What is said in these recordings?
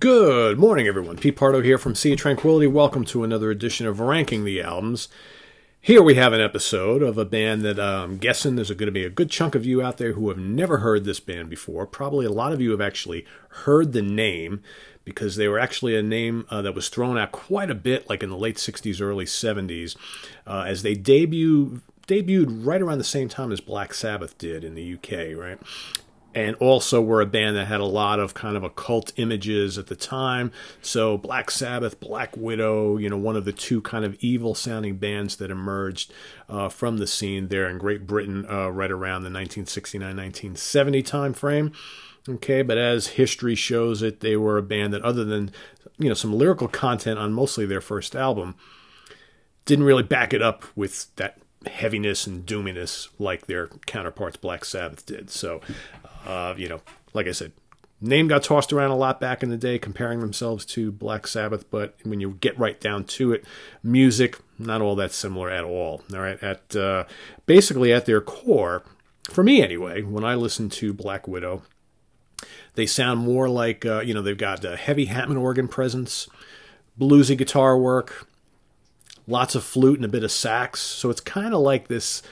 Good morning, everyone. Pete Pardo here from Sea of Tranquility. Welcome to another edition of Ranking the Albums. Here we have an episode of a band that uh, I'm guessing there's going to be a good chunk of you out there who have never heard this band before. Probably a lot of you have actually heard the name because they were actually a name uh, that was thrown out quite a bit, like in the late 60s, early 70s, uh, as they debut debuted right around the same time as Black Sabbath did in the UK, right? And also were a band that had a lot of kind of occult images at the time. So Black Sabbath, Black Widow, you know, one of the two kind of evil sounding bands that emerged uh, from the scene there in Great Britain uh, right around the 1969-1970 time frame. Okay, but as history shows it, they were a band that, other than you know some lyrical content on mostly their first album, didn't really back it up with that heaviness and doominess like their counterparts Black Sabbath did. So uh, you know, like I said, name got tossed around a lot back in the day, comparing themselves to Black Sabbath. But when you get right down to it, music not all that similar at all. All right, at uh, basically at their core, for me anyway, when I listen to Black Widow, they sound more like uh, you know they've got a heavy Hammond organ presence, bluesy guitar work, lots of flute and a bit of sax. So it's kind of like this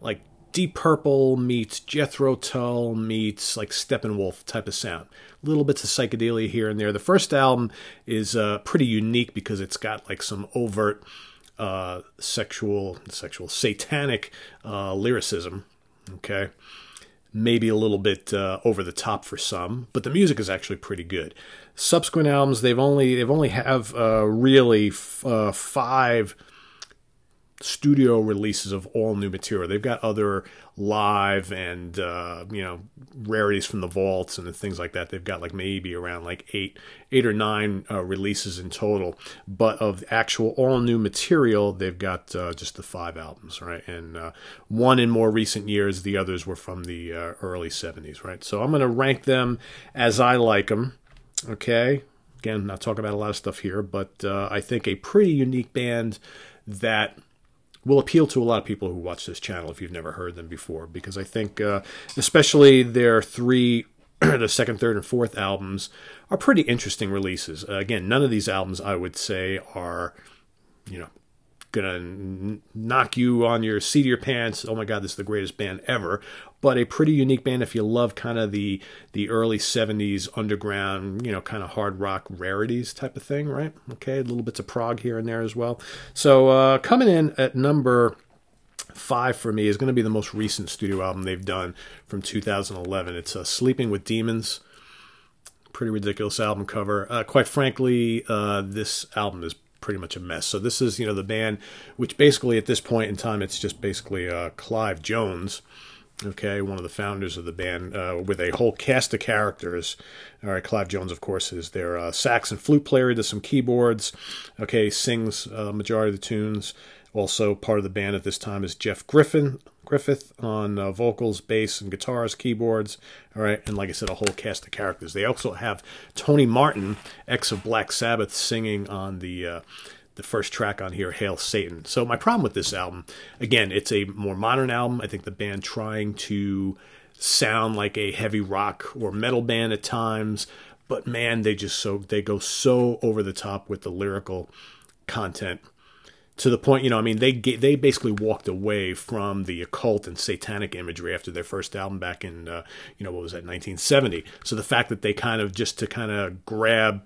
like Deep Purple meets Jethro Tull meets like Steppenwolf type of sound. Little bits of psychedelia here and there. The first album is uh, pretty unique because it's got like some overt uh, sexual, sexual, satanic uh, lyricism. Okay, maybe a little bit uh, over the top for some, but the music is actually pretty good. Subsequent albums, they've only they've only have uh, really uh, five studio releases of all new material. They've got other live and uh, you know rarities from the vaults and things like that. They've got like maybe around like eight, eight or nine uh, releases in total. But of actual all new material, they've got uh, just the five albums, right? And uh, one in more recent years. The others were from the uh, early '70s, right? So I'm going to rank them as I like them. Okay. Again, not talking about a lot of stuff here, but uh, I think a pretty unique band that will appeal to a lot of people who watch this channel if you've never heard them before, because I think, uh, especially their three, the second, third, and fourth albums are pretty interesting releases. Uh, again, none of these albums I would say are, you know, gonna knock you on your seat of your pants. Oh my God, this is the greatest band ever! But a pretty unique band if you love kind of the the early '70s underground, you know, kind of hard rock rarities type of thing, right? Okay, little bits of prog here and there as well. So uh, coming in at number five for me is going to be the most recent studio album they've done from 2011. It's uh, "Sleeping with Demons." Pretty ridiculous album cover. Uh, quite frankly, uh, this album is pretty much a mess. So this is, you know, the band, which basically at this point in time, it's just basically uh, Clive Jones, okay, one of the founders of the band, uh, with a whole cast of characters. All right, Clive Jones, of course, is their uh, sax and flute player, does some keyboards, okay, sings uh, majority of the tunes. Also, part of the band at this time is Jeff Griffin, Griffith on uh, vocals, bass, and guitars, keyboards. All right, and like I said, a whole cast of characters. They also have Tony Martin, ex of Black Sabbath, singing on the. Uh, the first track on here, Hail Satan. So, my problem with this album, again, it's a more modern album. I think the band trying to sound like a heavy rock or metal band at times, but man, they just so they go so over the top with the lyrical content to the point, you know, I mean, they they basically walked away from the occult and satanic imagery after their first album back in, uh, you know, what was that, 1970. So the fact that they kind of just to kind of grab,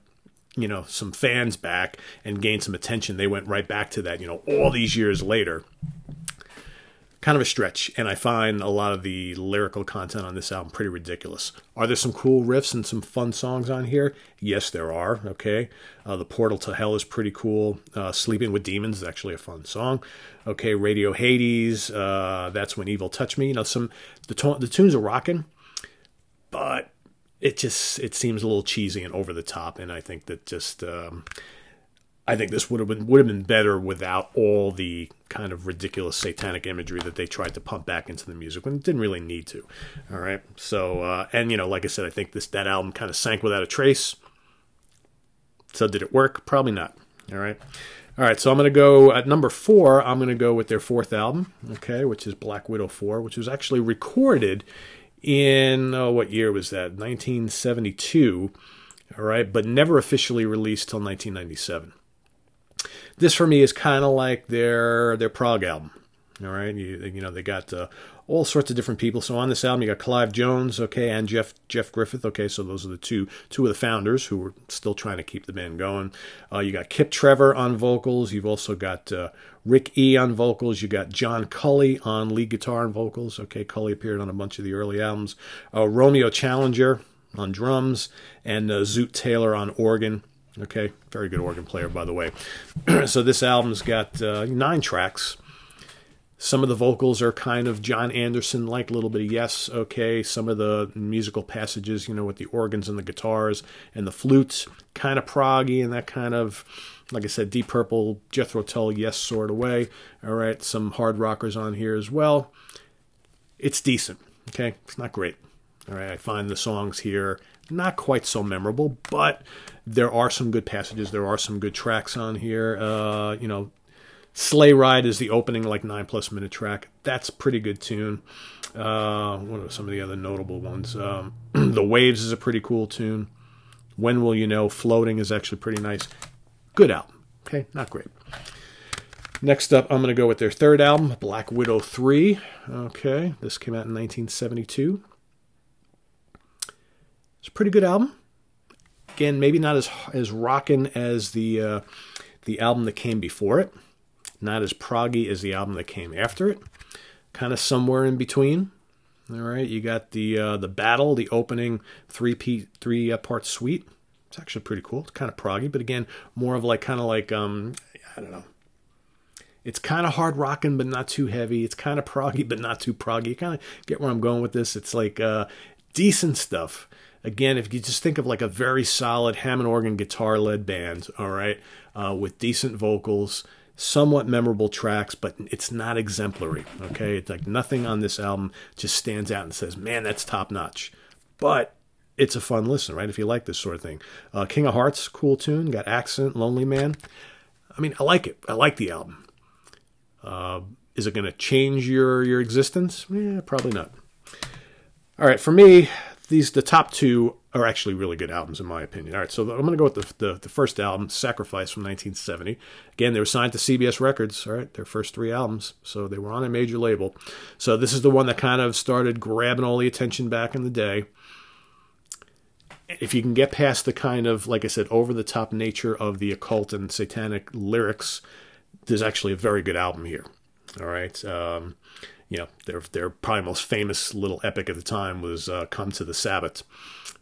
you know, some fans back and gain some attention, they went right back to that, you know, all these years later kind of a stretch, and I find a lot of the lyrical content on this album pretty ridiculous. Are there some cool riffs and some fun songs on here? Yes, there are. Okay, uh, the Portal to Hell is pretty cool. Uh, Sleeping with Demons is actually a fun song. Okay, Radio Hades, uh, that's when Evil Touched Me. You know, some the the tunes are rocking, but it just it seems a little cheesy and over the top, and I think that just um, I think this would have been would have been better without all the kind of ridiculous satanic imagery that they tried to pump back into the music when it didn't really need to. All right, so uh, and you know, like I said, I think this that album kind of sank without a trace. So did it work? Probably not. All right. All right, so I'm going to go at number four. I'm going to go with their fourth album, okay, which is Black Widow 4, which was actually recorded in, oh, what year was that? 1972 All right, but never officially released till 1997. This for me is kind of like their their prog album. All right, you, you know they got uh, all sorts of different people. So on this album, you got Clive Jones, okay, and Geoff Geoff Griffith, okay. So those are the two two of the founders who were still trying to keep the band going. Uh, you got Kip Trevor on vocals. You've also got uh, Rick E on vocals. You got John Culley on lead guitar and vocals. Okay, Culley appeared on a bunch of the early albums. Uh, Romeo Challenger on drums and uh, Zoot Taylor on organ. Okay, very good organ player, by the way. so this album's got uh, nine tracks. Some of the vocals are kind of Jon Anderson like, a little bit of yes, okay. Some of the musical passages, you know, with the organs and the guitars and the flutes, kind of proggy and that kind of, like I said, Deep Purple, Jethro Tull, yes, sort of way. All right, some hard rockers on here as well. It's decent, okay. It's not great. All right, I find the songs here not quite so memorable, but there are some good passages. There are some good tracks on here. Uh, you know, Sleigh Ride is the opening, like nine plus minute track. That's pretty good tune. Uh, what are some of the other notable ones? Um, the Waves is a pretty cool tune. When Will You Know? Floating is actually pretty nice. Good album. Okay, not great. Next up, I'm going to go with their third album, Black Widow 3. Okay, this came out in 1972. It's a pretty good album. Again, maybe not as as rocking as the uh, the album that came before it not as proggy as the album that came after it. Kind of somewhere in between. All right, you got the uh, the battle, the opening three p three uh, part suite. It's actually pretty cool. It's kind of proggy, but again, more of like kind of like um I don't know. It's kind of hard rocking, but not too heavy. It's kind of proggy, but not too proggy. You kind of get where I'm going with this. It's like uh, decent stuff. Again, if you just think of like a very solid Hammond organ guitar led band, all right, uh, with decent vocals, somewhat memorable tracks, but it's not exemplary. Okay, it's like nothing on this album just stands out and says, "Man, that's top notch." But it's a fun listen, right? If you like this sort of thing. Uh, King of Hearts, cool tune. Got accent, Lonely Man. I mean, I like it. I like the album. Uh, is it going to change your your existence? Yeah, probably not. All right, for me, these the top two are actually really good albums in my opinion. All right, so I'm going to go with the, the, the first album, Sacrifice from 1970. Again, they were signed to CBS Records. All right, their first three albums, so they were on a major label. So this is the one that kind of started grabbing all the attention back in the day. If you can get past the kind of, like I said, over the top nature of the occult and satanic lyrics, there's actually a very good album here. All right. Um, you know, their their probably most famous little epic at the time was uh, "Come to the Sabbath,"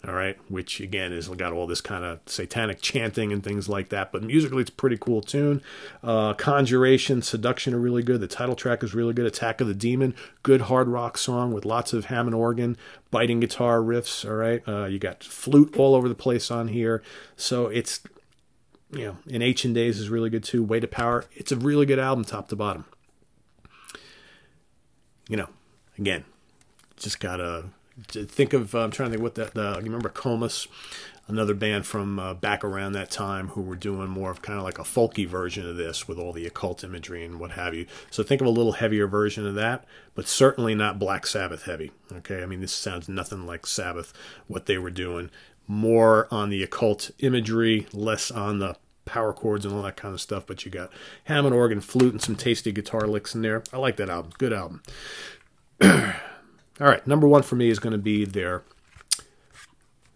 all right, which again is got all this kind of satanic chanting and things like that. But musically, it's pretty cool tune. Uh, Conjuration, Seduction are really good. The title track is really good. Attack of the Demon, good hard rock song with lots of Hammond organ, biting guitar riffs. All right, uh, you got flute all over the place on here, so it's you know, in Ancient Days is really good too. Way to Power, it's a really good album, top to bottom you know, again, just gotta think of. I'm trying to think what that. The, you remember Comus, another band from uh, back around that time who were doing more of kind of like a folky version of this with all the occult imagery and what have you. So think of a little heavier version of that, but certainly not Black Sabbath heavy. Okay, I mean this sounds nothing like Sabbath what they were doing. More on the occult imagery, less on the power chords and all that kind of stuff, but you got Hammond organ, flute, and some tasty guitar licks in there. I like that album. Good album. all right, number one for me is going to be their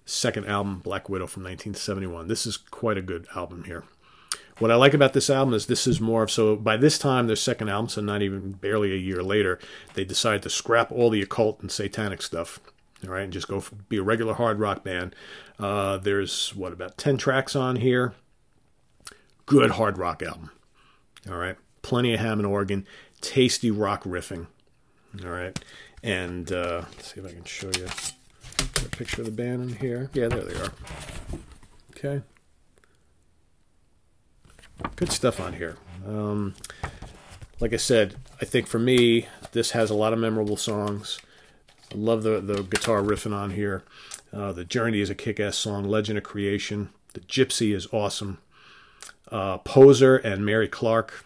second album, Black Widow from 1971. This is quite a good album here. What I like about this album is this is more of so by this time their second album, so not even barely a year later, they decide to scrap all the occult and satanic stuff. All right, and just go for, be a regular hard rock band. Uh, there's what about ten tracks on here good hard rock album. All right. Plenty of Hammond organ, tasty rock riffing. All right. And uh, let's see if I can show you a picture of the band in here. Yeah, there they are. Okay. Good stuff on here. Um, like I said, I think for me, this has a lot of memorable songs. I love the, the guitar riffing on here. Uh, the Journey is a kick ass song. Legend of Creation. The Gypsy is awesome uh, Poser and Mary Clark.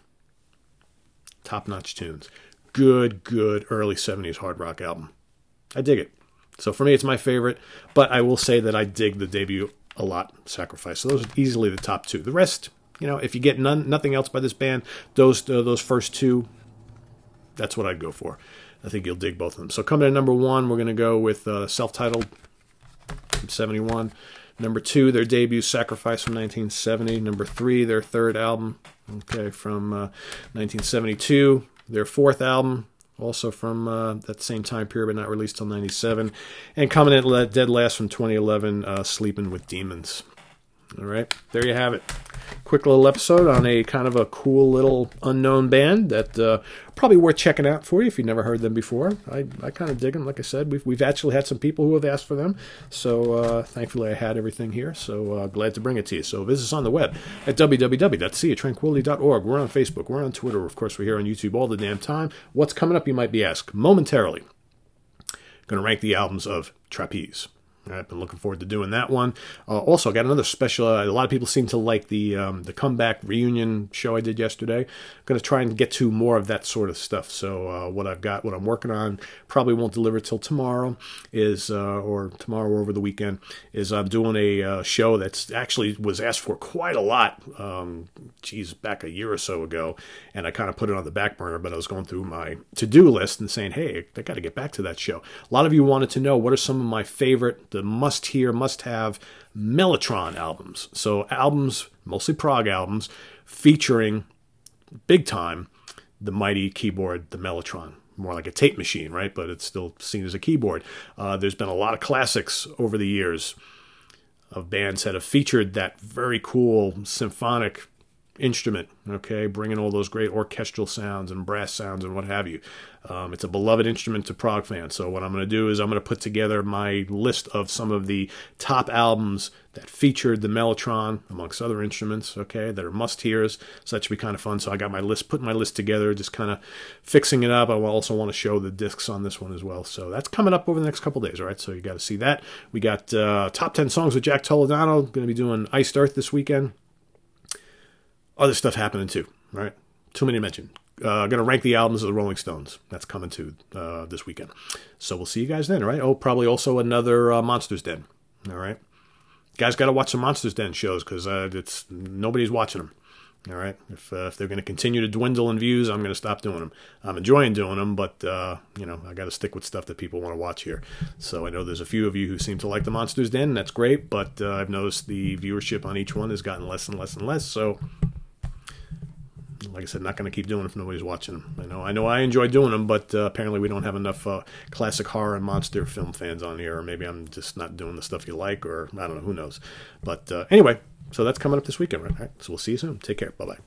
Top notch tunes. Good, good early 70s hard rock album. I dig it. So for me, it's my favorite, but I will say that I dig the debut a lot. Sacrifice. So those are easily the top two. The rest, you know, if you get none, nothing else by this band, those uh, those first two, that's what I'd go for. I think you'll dig both of them. So coming in number one, we're going to go with uh, self-titled from 71. Number two, their debut, Sacrifice from 1970. Number three, their third album, okay, from uh, 1972. Their fourth album, also from uh, that same time period, but not released till 97. And coming in dead last from 2011, uh, Sleeping with Demons. All right, there you have it quick little episode on a kind of a cool little unknown band that uh, probably worth checking out for you if you've never heard them before. I, I kind of dig them. Like I said, we've, we've actually had some people who have asked for them. So uh, thankfully I had everything here. So uh, glad to bring it to you. So visit us on the web at www.seatranquility.org. We're on Facebook. We're on Twitter. Of course, we're here on YouTube all the damn time. What's coming up, you might be asked momentarily. Going to rank the albums of Trapeze. I've been looking forward to doing that one. Uh, also, I got another special. Uh, a lot of people seem to like the um, the comeback reunion show I did yesterday. I'm going to try and get to more of that sort of stuff. So, uh, what I've got, what I'm working on, probably won't deliver till tomorrow. Is uh, or tomorrow or over the weekend is I'm doing a uh, show that's actually was asked for quite a lot. Um, geez, back a year or so ago, and I kind of put it on the back burner. But I was going through my to do list and saying, hey, I got to get back to that show. A lot of you wanted to know what are some of my favorite the must hear, must have Mellotron albums. So, albums, mostly prog albums, featuring big time the mighty keyboard, the Mellotron. More like a tape machine, right? But it's still seen as a keyboard. Uh, there's been a lot of classics over the years of bands that have featured that very cool symphonic instrument, okay, bringing all those great orchestral sounds and brass sounds and what have you. Um, it's a beloved instrument to prog fans. So what I'm going to do is I'm going to put together my list of some of the top albums that featured the Mellotron amongst other instruments, okay, that are must-hears. So that should be kind of fun. So I got my list, putting my list together, just kind of fixing it up. I will also want to show the discs on this one as well. So that's coming up over the next couple days, all right? So you got to see that. We got uh, top 10 songs with Jack Toledano. Going to be doing Iced Earth this weekend other stuff happening too, right? Too many to mention. Uh, to rank the albums of the Rolling Stones. That's coming too uh, this weekend. So we'll see you guys then, right? Oh, probably also another uh, Monsters Den, all right? Guys, got to watch some Monsters Den shows because uh, it's nobody's watching them. All right. If, uh, if they're going to continue to dwindle in views, I'm going to stop doing them. I'm enjoying doing them, but uh, you know I got to stick with stuff that people want to watch here. So I know there's a few of you who seem to like the Monsters Den. That's great, but uh, I've noticed the viewership on each one has gotten less and less and less. So like I said, not going to keep doing it if nobody's watching them. I know, I know, I enjoy doing them, but uh, apparently we don't have enough uh, classic horror and monster film fans on here, or maybe I'm just not doing the stuff you like, or I don't know, who knows. But uh, anyway, so that's coming up this weekend, right? All right so we'll see you soon. Take care. Bye bye.